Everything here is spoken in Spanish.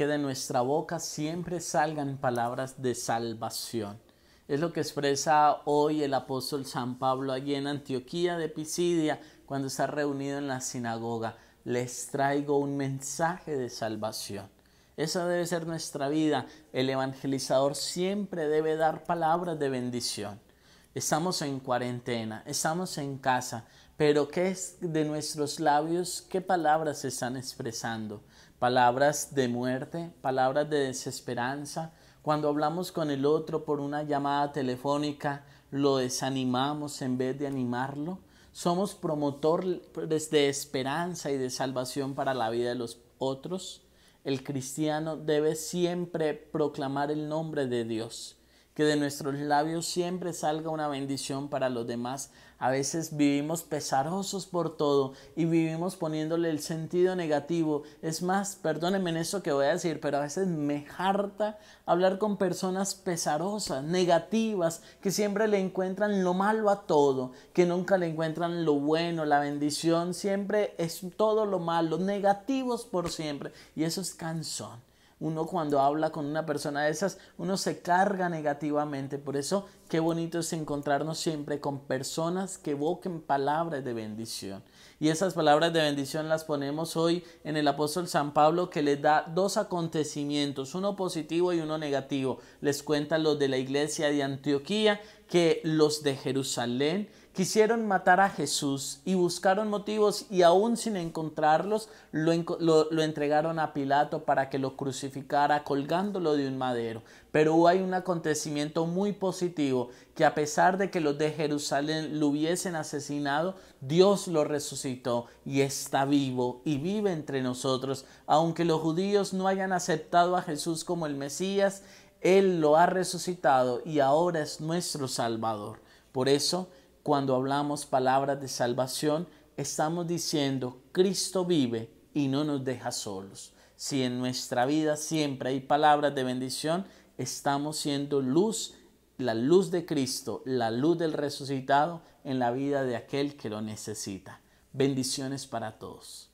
que de nuestra boca siempre salgan palabras de salvación. Es lo que expresa hoy el apóstol San Pablo allí en Antioquía de Pisidia cuando está reunido en la sinagoga. Les traigo un mensaje de salvación. Esa debe ser nuestra vida. El evangelizador siempre debe dar palabras de bendición. Estamos en cuarentena, estamos en casa, pero ¿qué es de nuestros labios? ¿Qué palabras se están expresando? Palabras de muerte, palabras de desesperanza, cuando hablamos con el otro por una llamada telefónica, lo desanimamos en vez de animarlo. Somos promotores de esperanza y de salvación para la vida de los otros. El cristiano debe siempre proclamar el nombre de Dios que de nuestros labios siempre salga una bendición para los demás. A veces vivimos pesarosos por todo y vivimos poniéndole el sentido negativo. Es más, perdónenme en eso que voy a decir, pero a veces me harta hablar con personas pesarosas, negativas, que siempre le encuentran lo malo a todo, que nunca le encuentran lo bueno, la bendición, siempre es todo lo malo, negativos por siempre. Y eso es cansón uno cuando habla con una persona de esas, uno se carga negativamente. Por eso, qué bonito es encontrarnos siempre con personas que evoquen palabras de bendición. Y esas palabras de bendición las ponemos hoy en el apóstol San Pablo que les da dos acontecimientos, uno positivo y uno negativo. Les cuenta los de la iglesia de Antioquía, que los de Jerusalén quisieron matar a Jesús y buscaron motivos y aún sin encontrarlos lo, lo, entregaron a Pilato para que lo crucificara colgándolo de un madero. Pero hay un acontecimiento muy positivo que a pesar de que los de Jerusalén lo hubiesen asesinado, Dios lo resucitó y está vivo y vive entre nosotros. Aunque los judíos no hayan aceptado a Jesús como el Mesías, Él lo ha resucitado y ahora es nuestro Salvador. Por eso, cuando hablamos palabras de salvación, estamos diciendo, Cristo vive y no nos deja solos. Si en nuestra vida siempre hay palabras de bendición, estamos siendo luz, la luz de Cristo, la luz del resucitado en la vida de aquel que lo necesita. Bendiciones para todos.